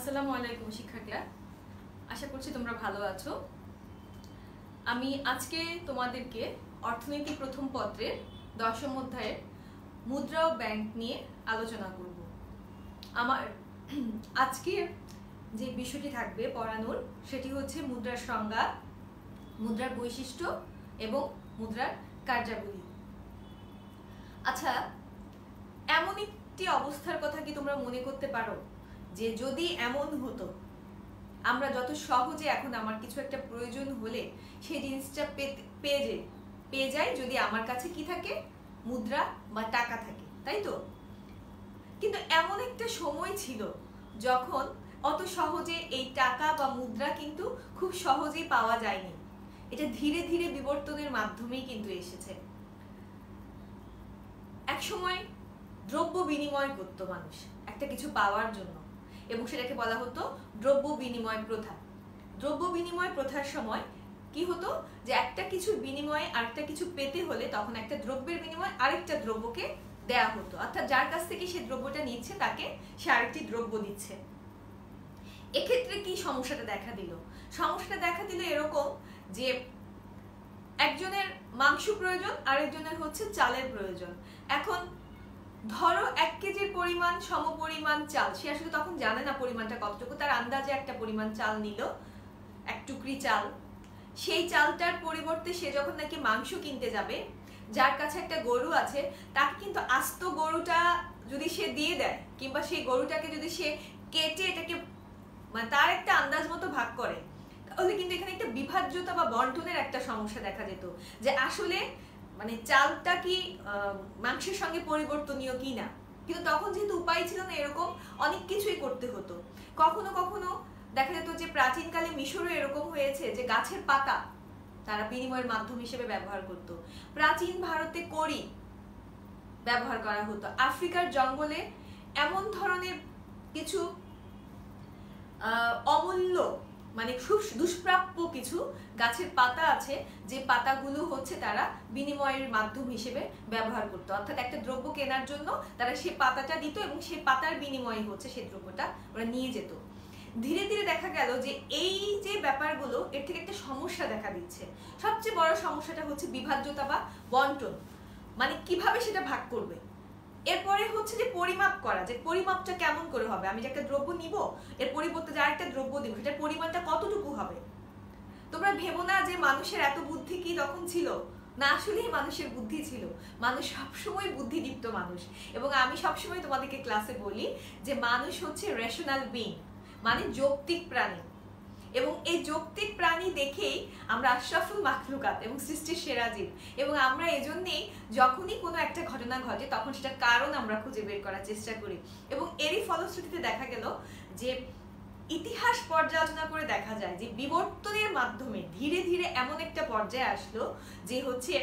আসসালামু আলাইকুম শিক্ষার্থীরা। আশা করছি তোমরা ভালো আছো। আমি আজকে তোমাদেরকে অর্থনীতি প্রথম পত্রের দশম অধ্যায়ের মুদ্রা ও ব্যাংক নিয়ে আলোচনা করব। আমার আজকের যে বিষয়টি থাকবে পড়ানোর, সেটি হচ্ছে মুদ্রার সংজ্ঞা, মুদ্রার বৈশিষ্ট্য এবং মুদ্রার কার্যাবলী। আচ্ছা এমন একটি অবস্থার কথা কি তোমরা মনে করতে পারো? যে যদি এমন হতো, আমরা যত সহজে এখন আমার কিছু একটা প্রয়োজন হলে সেই জিনিসটা পেয়ে যাই পেয়ে যাই যদি আমার কাছে কি থাকে? মুদ্রা বা টাকা থাকে, তাই তো? কিন্তু এমন একটা সময় ছিল যখন অত সহজে এই টাকা বা মুদ্রা কিন্তু খুব সহজেই পাওয়া যায়নি। এটা ধীরে ধীরে বিবর্তনের মাধ্যমেই কিন্তু এসেছে। এক সময় দ্রব্য বিনিময় করতো মানুষ, একটা কিছু পাওয়ার জন্য। এবং সেটাকে বলা হতো দ্রব্য বিনিময় প্রথা। দ্রব্য বিনিময় প্রথার সময় কি হতো? যে একটা কিছু বিনিময়ে আরেকটা কিছু পেতে হলে তখন একটা দ্রব্যের বিনিময়ে আরেকটা দ্রব্যকে দেয়া হতো। অর্থাৎ যার কাছ থেকে সে দ্রব্যটা নিচ্ছে, তাকে সে আরেকটি দ্রব্য দিচ্ছে। এক্ষেত্রে কি সমস্যাটা দেখা দিল? সমস্যাটা দেখা দিল এরকম যে একজনের মাংস প্রয়োজন, আরেকজনের হচ্ছে চালের প্রয়োজন। এখন ধরো এক কেজির পরিমাণ সম পরিমাণ চাল। সে আসলে তখন জানে না পরিমাণটা কতটুকু। তার আন্দাজে একটা পরিমাণ চাল নিল, এক টুকরি চাল। সেই চালটার পরিবর্তে সে যখন নাকি মাংস কিনতে যাবে, যার কাছে একটা গরু আছে, তাকে কিন্তু আস্ত গরুটা যদি সে দিয়ে দেয়, কিংবা সেই গরুটাকে যদি সে কেটে এটাকে মানে তার একটা আন্দাজ মতো ভাগ করে, তাহলে কিন্তু এখানে একটা বিভাজ্যতা বা বন্টনের একটা সমস্যা দেখা যেত। যে আসলে মানে চালটা কি মাংসের সঙ্গে পরিবর্তনীয় কি না কিন্তু তখন যেহেতু উপায় ছিল না এরকম, অনেক কিছুই করতে হতো। কখনো কখনো দেখা যেত যে প্রাচীনকালে মিশরও এরকম হয়েছে যে গাছের পাতা তারা বিনিময়ের মাধ্যম হিসেবে ব্যবহার করত। প্রাচীন ভারতে কড়ি ব্যবহার করা হতো। আফ্রিকার জঙ্গলে এমন ধরনের কিছু অমূল্য মানে দুষ্প্রাপ্য কিছু গাছের পাতা আছে, যে পাতাগুলো হচ্ছে তারা বিনিময়ের মাধ্যম হিসেবে ব্যবহার করতো। অর্থাৎ একটা দ্রব্য কেনার জন্য তারা সেই পাতাটা দিত এবং সে পাতার বিনিময়ে হচ্ছে সে দ্রব্যটা ওরা নিয়ে যেত। ধীরে ধীরে দেখা গেল যে এই যে ব্যাপারগুলো, এর থেকে একটা সমস্যা দেখা দিচ্ছে। সবচেয়ে বড় সমস্যাটা হচ্ছে বিভাজ্যতা বা বন্টন। মানে কীভাবে সেটা ভাগ করবে? এরপরে হচ্ছে যে পরিমাপ করা, যে পরিমাপটা কেমন করে হবে? আমি যে একটা দ্রব্য নিব, এর পরিবর্তে যে আরেকটা দ্রব্য দিব, সেটার পরিমাণটা কতটুকু হবে? তোমরা ভেবো না যে মানুষের এত বুদ্ধি কি তখন ছিল? না আসলেই মানুষের বুদ্ধি ছিল। মানুষ সবসময় বুদ্ধিদীপ্ত মানুষ। এবং আমি সবসময় তোমাদেরকে ক্লাসে বলি যে মানুষ হচ্ছে রেশনাল বিং মানে যৌক্তিক প্রাণী। এবং এই যৌক্তিক প্রাণী দেখেই আমরা আশরাফুল মাখলুকাত এবং সৃষ্টির সেরা জীব। এবং আমরা এই এজন্যেই যখনই কোনো একটা ঘটনা ঘটে, তখন সেটার কারণ আমরা খুঁজে বের করার চেষ্টা করি। এবং এরই ফলশ্রুতিতে দেখা গেল যে ইতিহাস পর্যালোচনা করে দেখা যায় যে বিবর্তনের মাধ্যমে ধীরে ধীরে এমন একটা পর্যায়ে আসলো যে হচ্ছে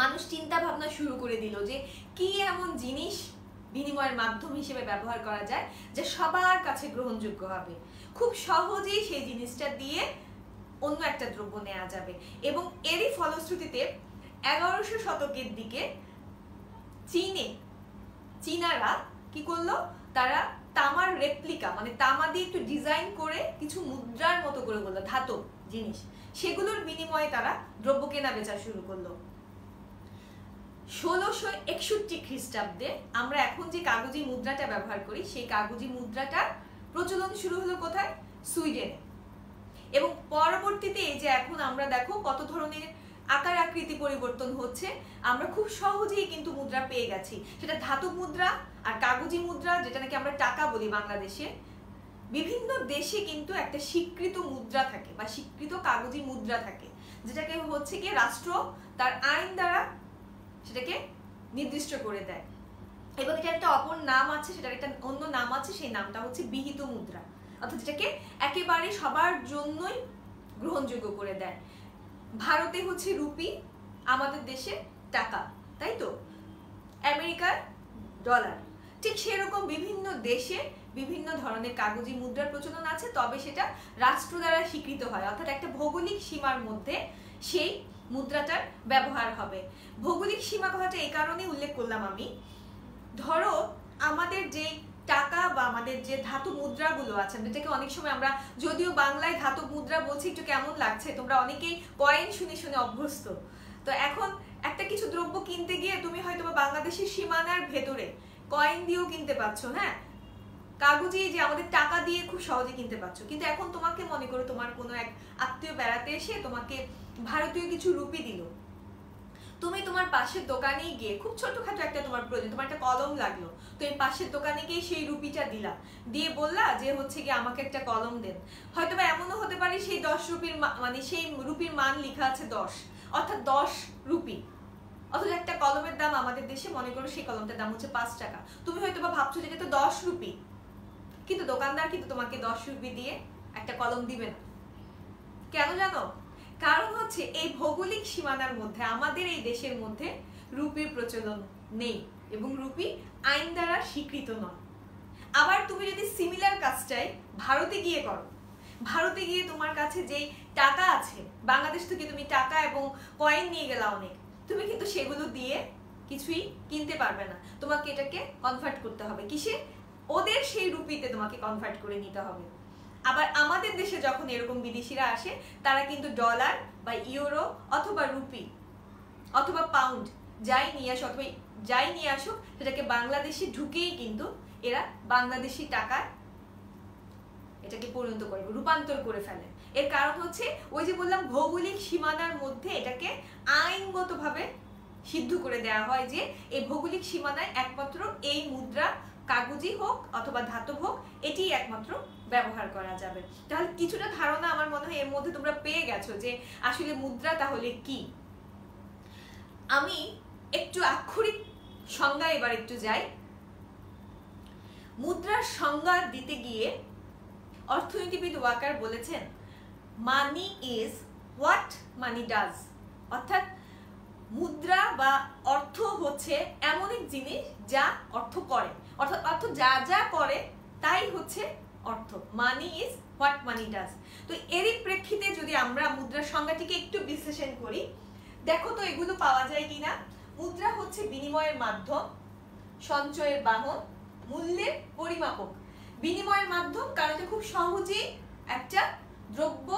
মানুষ চিন্তা ভাবনা শুরু করে দিল যে কি এমন জিনিস বিনিময়ের মাধ্যম হিসেবে ব্যবহার করা যায়, যা সবার কাছে গ্রহণযোগ্য হবে। খুব সহজেই সেই জিনিসটা দিয়ে অন্য একটা দ্রব্য নেওয়া যাবে। এবং এরই ফলশ্রুতিতে এগারোশো শতকের দিকে চীনে চীনারা কি করল? তারা তামার রেপ্লিকা মানে তামা দিয়ে একটু ডিজাইন করে কিছু মুদ্রার মতো করে বলল ধাতব জিনিস। সেগুলোর বিনিময়ে তারা দ্রব্য কেনা বেচা শুরু করল। ষোলোশো একষট্টি খ্রিস্টাব্দে আমরা এখন যে কাগজি মুদ্রাটা ব্যবহার করি, সেই কাগজি মুদ্রাটার প্রচলন শুরু হলো কোথায়? সুইডেনে। এবং পরবর্তীতে এই যে এখন আমরা দেখো কত ধরনের আকার আকৃতি পরিবর্তন হচ্ছে, আমরা খুব সহজেই কিন্তু মুদ্রা পেয়ে গেছি। সেটা ধাতব মুদ্রা আর কাগজি মুদ্রা, যেটা নাকি আমরা টাকা বলি বাংলাদেশে। বিভিন্ন দেশে কিন্তু একটা স্বীকৃত মুদ্রা থাকে বা স্বীকৃত কাগজি মুদ্রা থাকে, যেটাকে হচ্ছে কি রাষ্ট্র তার আইন দ্বারা সেটাকে নির্দিষ্ট করে দেয়। এবং এটার একটা অপর নাম আছে, সেটার একটা অন্য নাম আছে, সেই নামটা হচ্ছে বিহিত মুদ্রা। অর্থাৎ যেটাকে একেবারে সবার জন্যই গ্রহণযোগ্য করে দেয়। ভারতে হচ্ছে রুপি, আমাদের দেশে টাকা, তাই তো? আমেরিকার ডলার। ঠিক সেরকম বিভিন্ন দেশে বিভিন্ন ধরনের কাগজি মুদ্রার প্রচলন আছে, তবে সেটা রাষ্ট্র দ্বারা স্বীকৃত হয়। অর্থাৎ একটা ভৌগোলিক সীমার মধ্যে সেই মুদ্রাটার ব্যবহার হবে। ভৌগোলিক সীমা কথাটা এই কারণে উল্লেখ করলাম আমি ধরো আমাদের যে টাকা বা আমাদের যে ধাতু মুদ্রাগুলো আছে যেটাকে অনেক সময় আমরা যদিও বাংলায় ধাতু মুদ্রা বলছি, একটু কেমন লাগছে? তোমরা অনেকেই কয়েন শুনে শুনে অভ্যস্ত। তো এখন একটা কিছু দ্রব্য কিনতে গিয়ে তুমি হয়তো বাংলাদেশের সীমানার ভেতরে কয়েন দিয়েও কিনতে পারছ হ্যাঁ? কাগজে যে আমাদের টাকা দিয়ে খুব সহজে কিনতে পারছ। কিন্তু এখন তোমাকে মনে করো তোমার কোনো এক আত্মীয় বেড়াতে এসে তোমাকে ভারতীয় কিছু রুপি দিল। তুমি তোমার পাশের দোকানে গিয়ে, খুব ছোটখাটো একটা তোমার প্রয়োজন, তোমার একটা কলম লাগল তুমি পাশের দোকানে গিয়ে সেই রুপিটা দিলা। দিয়ে বললা যে হচ্ছে কি আমাকে একটা কলম দেন। হয়তো বা এমনও হতে পারে সেই দশ রুপির মানে সেই রুপির মান লেখা আছে দশ, অর্থাৎ দশ রুপি। অথচ একটা কলমের দাম আমাদের দেশে, মনে করো সেই কলমটার দাম হচ্ছে পাঁচ টাকা। তুমি হয়তো বা ভাবছ যে এটা তো দশ রুপি। কিন্তু দোকানদার কিন্তু তোমাকে দশ রুপি দিয়ে একটা কলম দিবে না। কেন জানো? কারণ হচ্ছে এই ভৌগোলিক সীমানার মধ্যে, আমাদের এই দেশের মধ্যে রুপির প্রচলন নেই এবং রুপি আইন দ্বারা স্বীকৃত নয়। আবার তুমি যদি সিমিলার কাজটাই ভারতে গিয়ে করো, ভারতে গিয়ে তোমার কাছে যেই টাকা আছে, বাংলাদেশ থেকে তুমি টাকা এবং কয়েন নিয়ে গেলা অনেক, তুমি কিন্তু সেগুলো দিয়ে কিছুই কিনতে পারবে না। তোমাকে এটাকে কনভার্ট করতে হবে। কিসে? ওদের সেই রুপিতে তোমাকে কনভার্ট করে নিতে হবে। আবার আমাদের দেশে যখন এরকম বিদেশিরা আসে, তারা কিন্তু ডলার বা ইউরো অথবা রুপি অথবা পাউন্ড যাই নিয়ে আসুক অথবা যাই নিয়ে আসুক, সেটাকে বাংলাদেশে ঢুকেই কিন্তু এরা বাংলাদেশি টাকায় এটাকে পরিণত করে, রূপান্তর করে ফেলে। এর কারণ হচ্ছে, ওই যে বললাম ভৌগোলিক সীমানার মধ্যে এটাকে আইনগতভাবে সিদ্ধ করে দেওয়া হয় যে, এই ভৌগোলিক সীমানায় একমাত্র এই মুদ্রা কাগজি হোক অথবা ধাতব হোক এটি একমাত্র ব্যবহার করা যাবে। তাহলে কিছুটা ধারণা আমার মনে হয় এর মধ্যে তোমরা পেয়ে গেছো যে আসলে মুদ্রা তাহলে কি? আমি একটু আক্ষরিক সংজ্ঞা এবার একটু যাই। মুদ্রার সংজ্ঞা দিতে গিয়ে অর্থনীতিবিদ ওয়াকার বলেছেন money is what money does অর্থাৎ মুদ্রা বা অর্থ হচ্ছে এমন এক জিনিস যা অর্থ করে। অর্থাৎ অর্থ যা যা করে, তাই হচ্ছে অর্থ। Money is what money does তো এরই প্রেক্ষিতে যদি আমরা মুদ্রার সংজ্ঞাটিকে একটু বিশ্লেষণ করি, দেখো তো এগুলো পাওয়া যায় কিনা মুদ্রা হচ্ছে বিনিময়ের মাধ্যম, সঞ্চয়ের বাহন, মূল্যের পরিমাপক। বিনিময়ের মাধ্যম কারণ এটা খুব সহজেই একটা দ্রব্য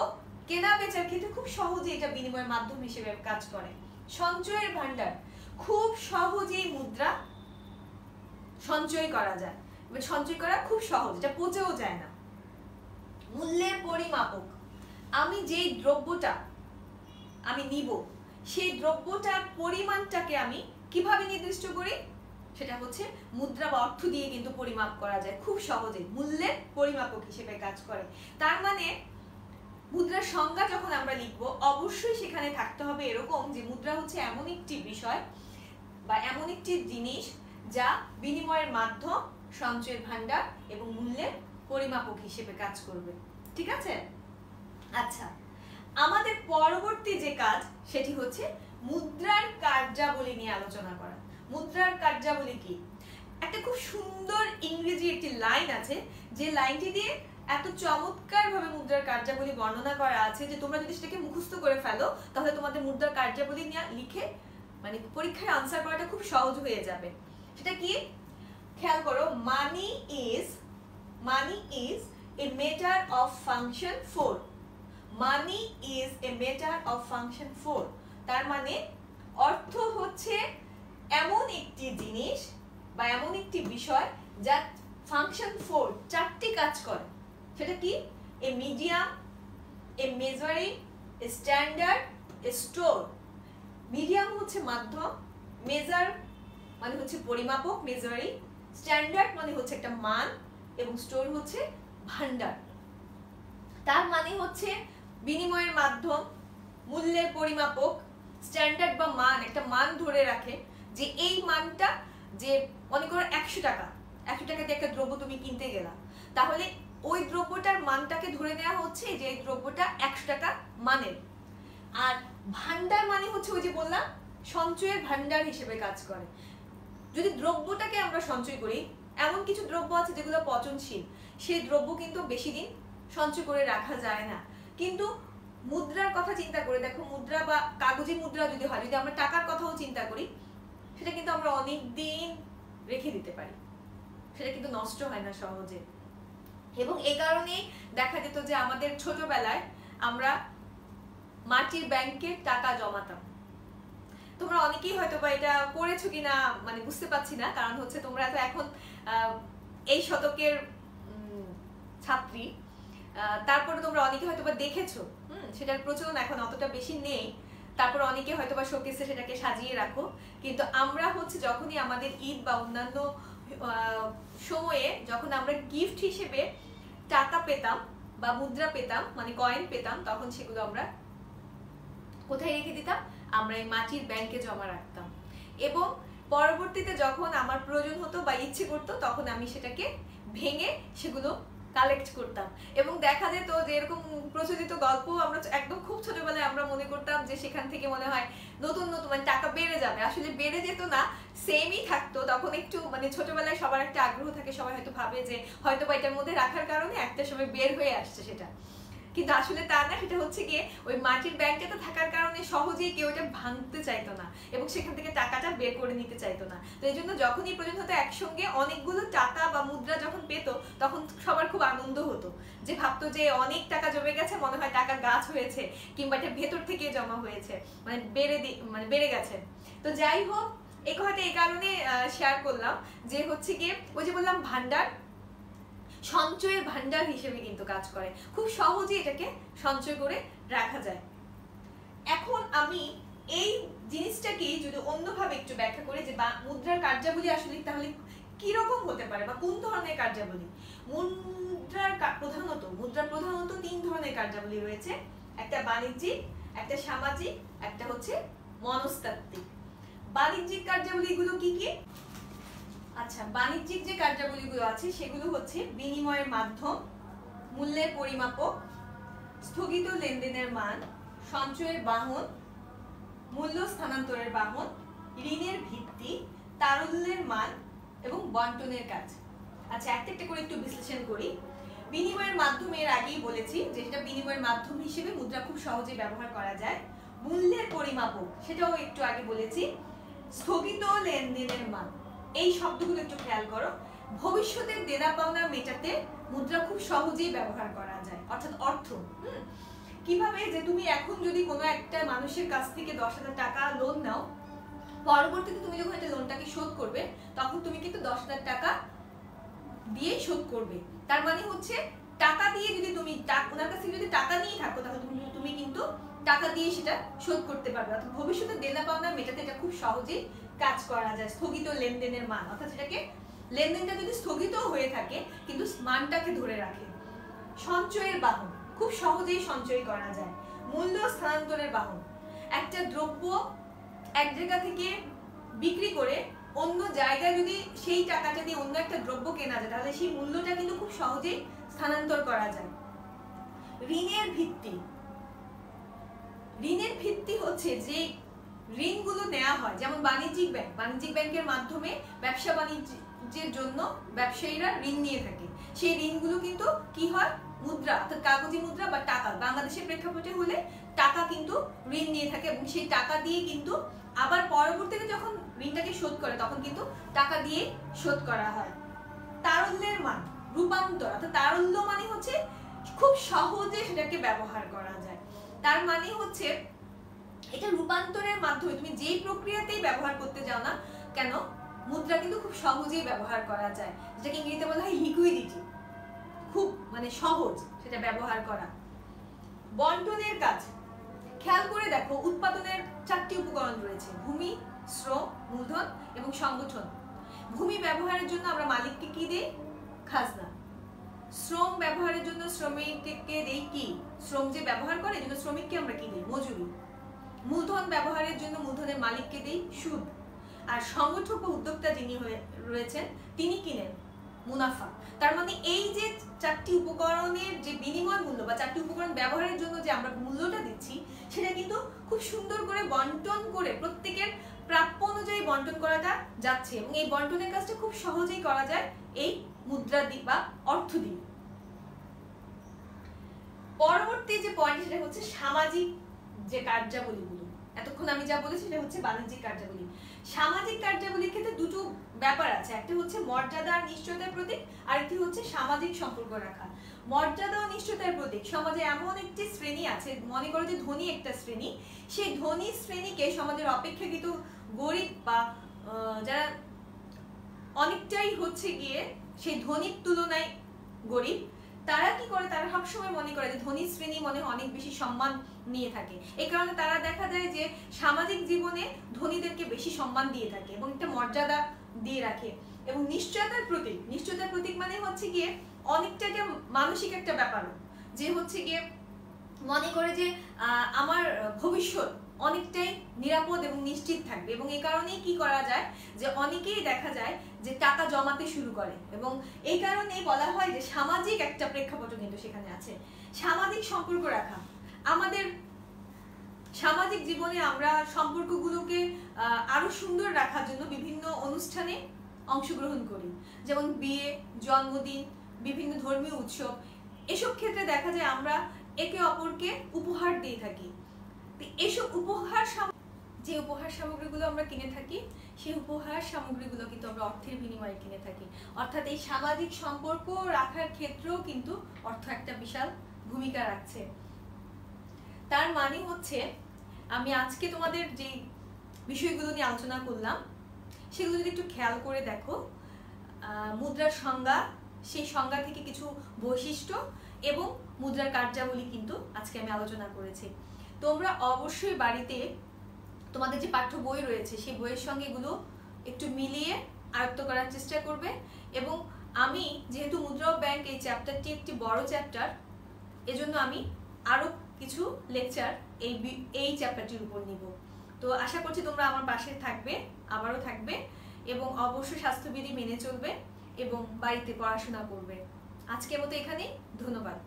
কেনা বেচার ক্ষেত্রে খুব সহজে এটা বিনিময়ের মাধ্যম হিসেবে কাজ করে। সঞ্চয়ের ভান্ডার খুব সহজেই মুদ্রা সঞ্চয় করা যায়। সঞ্চয় করা খুব সহজ, এটা পচেও যায় না। মূল্যের পরিমাপক। আমি যেই দ্রব্যটা আমি নিব, সেই দ্রব্যটার পরিমাণটাকে আমি কীভাবে নির্দিষ্ট করি? সেটা হচ্ছে মুদ্রা বা অর্থ দিয়ে কিন্তু পরিমাপ করা যায় খুব সহজে মূল্যের পরিমাপক হিসেবে কাজ করে। তার মানে মুদ্রার সংজ্ঞা যখন আমরা লিখব, অবশ্যই সেখানে থাকতে হবে এরকম যে মুদ্রা হচ্ছে এমন একটি বিষয় বা এমন একটি জিনিস যা বিনিময়ের মাধ্যম সঞ্চয়ের ভান্ডার এবং মূল্যের পরিমাপক হিসেবে কাজ করবে। ঠিক আছে? আচ্ছা আমাদের পরবর্তী যে কাজ, সেটি হচ্ছে মুদ্রার কার্যাবলী নিয়ে আলোচনা করা। মুদ্রার কার্যাবলী কি? একটা খুব সুন্দর ইংরেজি একটি লাইন আছে, যে লাইনটি দিয়ে এত চমৎকার ভাবে মুদ্রার কার্যাবলী বর্ণনা করা আছে যে তোমরা যদি সেটাকে মুখস্থ করে ফেলো, তাহলে তোমাদের মুদ্রার কার্যাবলী নিয়ে লিখে মানে পরীক্ষায় আনসার করাটা খুব সহজ হয়ে যাবে। সেটা কি? খেয়াল করো money is money is a matter of function four money is a matter of function four তার মানে অর্থ হচ্ছে এমন একটি জিনিস বা এমন একটি বিষয় যা ফাংশন ফোর চারটি কাজ করে। সেটা কি? A medium a measuring a standard a store medium হচ্ছে মাধ্যম মেজার মানে হচ্ছে পরিমাপক মেজারিং স্ট্যান্ডার্ড মানে হচ্ছে একটা মান এবং স্টোর হচ্ছে ভান্ডার। তার মানে হচ্ছে বিনিময়ের মাধ্যম, মূল্যের পরিমাপক, স্ট্যান্ডার্ড বা মান, একটা মান ধরে রাখে যে এই মানটা যে মনে করো একশো টাকা একশো টাকা দিয়ে একটা দ্রব্য তুমি কিনতে গেলা। তাহলে ওই দ্রব্যটার মানটাকে ধরে নেওয়া হচ্ছে যে এই দ্রব্যটা একশো টাকা মানের। আর ভান্ডার মানে হচ্ছে ওই যে বললাম, সঞ্চয়ের ভান্ডার হিসেবে কাজ করে। যদি দ্রব্যটাকে আমরা সঞ্চয় করি, এমন কিছু দ্রব্য আছে যেগুলো পচনশীল, সেই দ্রব্য কিন্তু বেশি দিন সঞ্চয় করে রাখা যায় না। কিন্তু মুদ্রার কথা চিন্তা করে দেখো, মুদ্রা বা কাগজি মুদ্রা যদি হয়, যদি আমরা টাকার কথাও চিন্তা করি, সেটা কিন্তু আমরা অনেক দিন রেখে দিতে পারি। সেটা কিন্তু নষ্ট হয় না সহজে। এবং এই কারণেই দেখা যেত যে আমাদের ছোটবেলায় আমরা মাটির ব্যাংকে টাকা জমাতাম। তোমরা অনেকেই হয়তো বা এটা করেছ কিনা মানে বুঝতে পারছি না। কারণ হচ্ছে তোমরা তো এখন এই শতকের ছাত্রী। তারপরে তোমরা অনেকে হয়তো বা দেখেছ সেটার প্রচলন এখন অতটা বেশি নেই। তারপর অনেকে হয়তো বা শোকেসে সেটাকে সাজিয়ে রাখো। কিন্তু আমরা হচ্ছে যখনই আমাদের ঈদ বা অন্যান্য সময়ে যখন আমরা গিফট হিসেবে টাকা পেতাম বা মুদ্রা পেতাম মানে কয়েন পেতাম, তখন সেগুলো আমরা কোথায় রেখে দিতাম? আমরা এই মাটির ব্যাংকে জমা রাখতাম। এবং পরবর্তীতে যখন আমার প্রয়োজন হতো বা ইচ্ছে করতো, তখন আমি সেটাকে ভেঙে সেগুলো কালেক্ট করতাম। এবং দেখা যেত যে এরকম প্রচলিত গল্প আমরা একদম খুব ছোটবেলায় আমরা মনে করতাম যে সেখান থেকে মনে হয় নতুন নতুন মানে টাকা বেড়ে যাবে। আসলে বেড়ে যেত না সেমই থাকতো। তখন একটু মানে ছোটবেলায় সবার একটা আগ্রহ থাকে, সবাই হয়তো ভাবে যে হয়তো বা এটার মধ্যে রাখার কারণে একটা সময় বের হয়ে আসছে সেটা। কিন্তু আসলে তা না, সেটা হচ্ছে গিয়ে ওই মাটির ব্যাংকটাতে থাকার কারণে সহজেই কেউ এটা ভাঙতে চাইতো না এবং সেখান থেকে টাকাটা বের করে নিতে চাইতো না। তো এই জন্য যখনই প্রয়োজন হতো একসঙ্গে অনেকগুলো টাকা বা মুদ্রা যখন পেত, তখন সবার খুব আনন্দ হতো। যে ভাবতো যে অনেক টাকা জমে গেছে, মনে হয় টাকা গাছ হয়েছে কিংবা এটা ভেতর থেকে জমা হয়েছে মানে বেড়ে মানে বেড়ে গেছে। তো যাই হোক এই কথাটা এই কারণে শেয়ার করলাম যে হচ্ছে গিয়ে ওই যে বললাম ভান্ডার সঞ্চয়ের ভান্ডার হিসেবে কিন্তু কাজ করে। খুব সহজে এটাকে সঞ্চয় করে রাখা যায়। এখন আমি এই জিনিসটাকে যদি অন্যভাবে একটু ব্যাখ্যা করে যে মুদ্রার কার্যাবলী আসলে তাহলে কীরকম হতে পারে বা কোন ধরনের কার্যাবলী? মুদ্রার প্রধানত, মুদ্রা প্রধানত তিন ধরনের কার্যাবলী রয়েছে। একটা বাণিজ্যিক, একটা সামাজিক, একটা হচ্ছে মনস্তাত্ত্বিক। বাণিজ্যিক কার্যাবলীগুলো কি কি? আচ্ছা বাণিজ্যিক যে কার্যাবলীগুলো আছে, সেগুলো হচ্ছে বিনিময়ের মাধ্যম, মূল্যের পরিমাপক, স্থগিত লেনদেনের মান, সঞ্চয়ের বাহন, মূল্য স্থানান্তরের বাহন, ঋণের ভিত্তি, তারল্যের মান এবং বন্টনের কাজ। আচ্ছা একটা একটা করে একটু বিশ্লেষণ করি। বিনিময়ের মাধ্যমে এর আগেই বলেছি যে সেটা বিনিময়ের মাধ্যম হিসেবে মুদ্রা খুব সহজে ব্যবহার করা যায়। মূল্যের পরিমাপক, সেটাও একটু আগে বলেছি। স্থগিত লেনদেনের মান। এই শব্দগুলো একটু খেয়াল করো। ভবিষ্যতের দেনা পাওনা মেটাতে মুদ্রা খুব সহজেই ব্যবহার করা যায়, অর্থাৎ অর্থ কীভাবে যে তুমি এখন যদি কোনো একটা মানুষের কাছ থেকে দশ হাজার টাকা লোন নাও, পরবর্তীতে তুমি যখন একটা লোনটাকে শোধ করবে, তখন তুমি কিন্তু দশ হাজার টাকা দিয়ে শোধ করবে। তার মানে হচ্ছে টাকা দিয়ে যদি তুমি ওনার কাছে যদি টাকা নিয়ে থাকো, তাহলে তুমি তুমি কিন্তু টাকা দিয়ে সেটা শোধ করতে পারবে। অর্থাৎ ভবিষ্যতে দেনা পাওনা মেটাতে এটা খুব সহজেই কাজ করা যায়, স্থগিত লেনদেনের মান। অর্থাৎ সেটাকে, লেনদেনটা যদি স্থগিত হয়ে থাকে, কিন্তু মানটাকে ধরে রাখে। সঞ্চয়ের বাহন। খুব সহজেই সঞ্চয় করা যায়। মূল্য স্থানান্তরের বাহন। একটা দ্রব্য এক জায়গা থেকে বিক্রি করে অন্য জায়গায় যদি সেই টাকাটা দিয়ে অন্য একটা দ্রব্য কেনা যায়, তাহলে সেই মূল্যটা কিন্তু খুব সহজেই স্থানান্তর করা যায়। ঋণের ভিত্তি। ঋণের ভিত্তি হচ্ছে যে ঋণগুলো নেওয়া হয়। যেমন বাণিজ্যিক ব্যাংক। বাণিজ্যিক ব্যাংকের মাধ্যমে ব্যবসা বাণিজ্যের জন্য ব্যবসায়ীরা ঋণ নিয়ে থাকে। সেই ঋণগুলো কিন্তু কি হয়? মুদ্রা, অর্থাৎ কাগজি মুদ্রা বা টাকা। বাংলাদেশের প্রেক্ষাপটে হলে টাকা কিন্তু ঋণ নিয়ে থাকে এবং সেই টাকা দিয়ে কিন্তু আবার পরবর্তীতে যখন ঋণটাকে শোধ করে, তখন কিন্তু টাকা দিয়ে শোধ করা হয়। তারল্যের মান, রূপান্তর, অর্থাৎ তারল্য মানে হচ্ছে খুব সহজে সেটাকে ব্যবহার করা যায়। তার মানে হচ্ছে এটা রূপান্তরের মাধ্যমে, তুমি যেই প্রক্রিয়াতেই ব্যবহার করতে যাও না কেন, মুদ্রা কিন্তু খুব সহজেই ব্যবহার করা যায়। যেটাকে ইংরেজিতে বলা হয় লিকুইডিটি খুব মানে সহজ সেটা ব্যবহার করা। বন্টনের কাজ। খেয়াল করে দেখো, উৎপাদনের চারটি উপকরণ রয়েছে। ভূমি, শ্রম, মূলধন এবং সংগঠন। ভূমি ব্যবহারের জন্য আমরা মালিককে কি দেই? খাজনা। শ্রম ব্যবহারের জন্য শ্রমিককে দেই কি? শ্রম যে ব্যবহার করে জন্য শ্রমিককে আমরা কি দিই? মজুরি। মূলধন ব্যবহারের জন্য মূলধনের মালিককে দেই সুদ। আর সংগঠক ও উদ্যোক্তা যিনি রয়েছেন, তিনি কিনেন মুনাফা। তার মানে এই যে চারটি উপকরণের যে বিনিময় মূল্য বা চারটি উপকরণ ব্যবহারের জন্য যে আমরা মূল্যটা দিচ্ছি, সেটা কিন্তু খুব সুন্দর করে বন্টন করে প্রত্যেকের প্রাপ্য অনুযায়ী বন্টন করাটা যাচ্ছে এবং এই বন্টনের কাজটা খুব সহজেই করা যায় এই মুদ্রা দিক বা অর্থ দিক পরবর্তী যে পয়েন্ট সেটা হচ্ছে সামাজিক যে কার্যাবলীগুলো। এতক্ষণ আমি যা বলেছি সেটা হচ্ছে বাণিজ্যিক কার্যাবলী। সামাজিক কার্যাবলীর ক্ষেত্রে দুটো ব্যাপার আছে। একটা হচ্ছে মর্যাদা আর নিশ্চয়তার প্রতীক আর একটি হচ্ছে সামাজিক সম্পর্ক রাখা। মর্যাদা ও নিশ্চয়তার প্রতীক, সমাজে এমন একটি শ্রেণি আছে, মনে করো যে ধনী একটা শ্রেণি। সেই ধনী শ্রেণীকে সমাজের অপেক্ষাকৃত গরিব বা যারা অনেকটাই হচ্ছে গিয়ে সেই ধনীর তুলনায় গরিব তারা কি করে? তারা সবসময় মনে করে যে ধনী শ্রেণি মনে অনেক বেশি সম্মান নিয়ে থাকে। এই কারণে তারা দেখা যায় যে সামাজিক জীবনে ধনীদেরকে বেশি সম্মান দিয়ে থাকে এবং একটা মর্যাদা দিয়ে রাখে। এবং নিশ্চয়তার প্রতীক নিশ্চয়তার প্রতীক মানে হচ্ছে গিয়ে অনেকটা একটা মানসিক একটা ব্যাপার যে হচ্ছে গিয়ে মনে করে যে আমার ভবিষ্যৎ অনেকটাই নিরাপদ এবং নিশ্চিত থাকবে। এবং এই কারণেই কি করা যায় যে অনেকেই দেখা যায় যে টাকা জমাতে শুরু করে এবং এই কারণেই বলা হয় যে সামাজিক একটা প্রেক্ষাপটও কিন্তু সেখানে আছে। সামাজিক সম্পর্ক রাখা। আমাদের সামাজিক জীবনে আমরা সম্পর্কগুলোকে আরও সুন্দর রাখার জন্য বিভিন্ন অনুষ্ঠানে অংশগ্রহণ করি। যেমন বিয়ে, জন্মদিন, বিভিন্ন ধর্মীয় উৎসব। এসব ক্ষেত্রে দেখা যায় আমরা একে অপরকে উপহার দিয়ে থাকি। এসব উপহার যে উপহার সামগ্রীগুলো আমরা কিনে থাকি, সেই উপহার সামগ্রীগুলো কিন্তু আমরা অর্থের বিনিময়ে কিনে থাকি। অর্থাৎ এই সামাজিক সম্পর্ক রাখার ক্ষেত্রেও কিন্তু অর্থ একটা বিশাল ভূমিকা রাখছে। তার মানে হচ্ছে, আমি আজকে তোমাদের যে বিষয়গুলো নিয়ে আলোচনা করলাম, সেগুলো যদি একটু খেয়াল করে দেখো মুদ্রার সংজ্ঞা, সেই সংজ্ঞা থেকে কিছু বৈশিষ্ট্য এবং মুদ্রার কার্যাবলী কিন্তু আজকে আমি আলোচনা করেছি। তোমরা অবশ্যই বাড়িতে তোমাদের যে পাঠ্য বই রয়েছে, সেই বইয়ের সঙ্গে এগুলো একটু মিলিয়ে আয়ত্ত করার চেষ্টা করবে। এবং আমি যেহেতু মুদ্রা ব্যাংক এই চ্যাপ্টারটি একটি বড় চ্যাপ্টার এজন্য আমি আরও কিছু লেকচার এই এই চ্যাপ্টারটির উপর নিব। তো আশা করছি তোমরা আমার পাশে থাকবে, আবারও থাকবে এবং অবশ্যই স্বাস্থ্যবিধি মেনে চলবে এবং বাড়িতে পড়াশোনা করবে। আজকের মতো এখানেই, ধন্যবাদ।